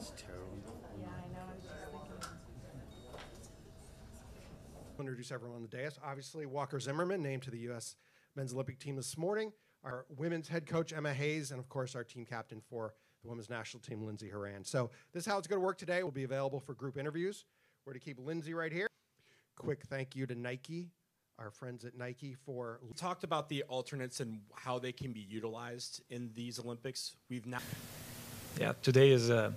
It's terrible. Yeah, I know. I was just thinking. I'll introduce everyone on the dais. Obviously, Walker Zimmerman, named to the U.S. Men's Olympic team this morning. Our women's head coach, Emma Hayes, and of course, our team captain for the women's national team, Lindsay Horan. So, this is how it's going to work today. We'll be available for group interviews. We're to keep Lindsay right here. Quick thank you to Nike, our friends at Nike, for We talked about the alternates and how they can be utilized in these Olympics. We've now Yeah, today is a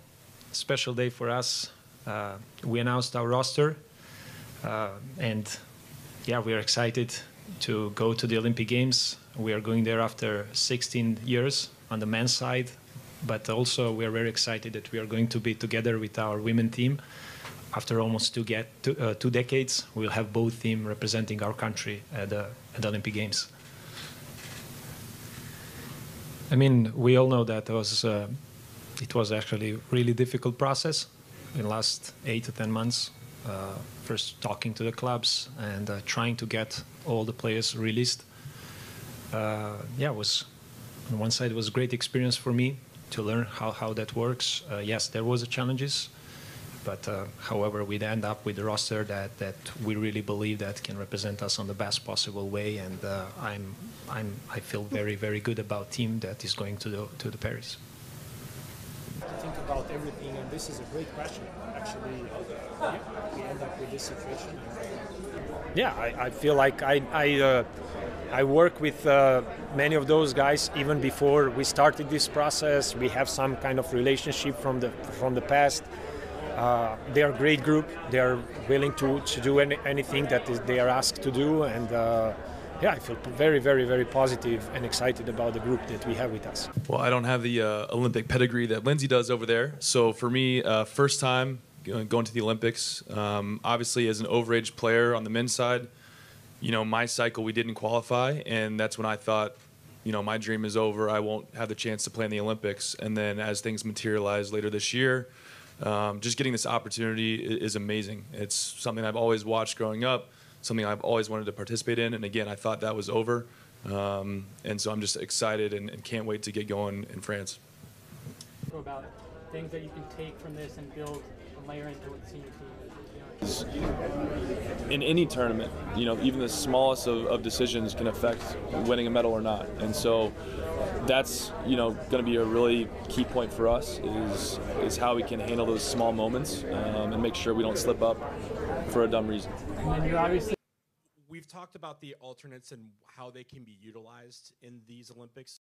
special day for us. Uh, we announced our roster, uh, and yeah, we are excited to go to the Olympic Games. We are going there after 16 years on the men's side, but also we are very excited that we are going to be together with our women team. After almost two, get, two, uh, two decades, we'll have both team representing our country at the, at the Olympic Games. I mean, we all know that was uh, it was actually a really difficult process in the last eight to ten months. Uh, first talking to the clubs and uh, trying to get all the players released. Uh, yeah, was on one side it was a great experience for me to learn how, how that works. Uh, yes, there was challenges, but uh, however, we'd end up with a roster that, that we really believe that can represent us on the best possible way. And uh, I'm, I'm, I feel very, very good about team that is going to the, to the Paris. To think about everything, and this is a great question. Actually, yeah, we end up with this situation. Yeah, I, I feel like I I, uh, I work with uh, many of those guys even before we started this process. We have some kind of relationship from the from the past. Uh, they are a great group. They are willing to, to do any, anything that is, they are asked to do, and uh, yeah, I feel very, very, very positive and excited about the group that we have with us. Well, I don't have the uh, Olympic pedigree that Lindsay does over there. So for me, uh, first time uh, going to the Olympics. Um, obviously, as an overage player on the men's side, you know, my cycle we didn't qualify, and that's when I thought, you know, my dream is over. I won't have the chance to play in the Olympics. And then as things materialize later this year, um, just getting this opportunity is amazing. It's something I've always watched growing up, something I've always wanted to participate in. And again, I thought that was over. Um, and so I'm just excited and, and can't wait to get going in France. Go about things that you can take from this and build and layer into what the senior team is. You know, in any tournament, you know, even the smallest of, of decisions can affect winning a medal or not. And so that's, you know, going to be a really key point for us is is how we can handle those small moments um, and make sure we don't slip up for a dumb reason. and then you're obviously we've talked about the alternates and how they can be utilized in these Olympics.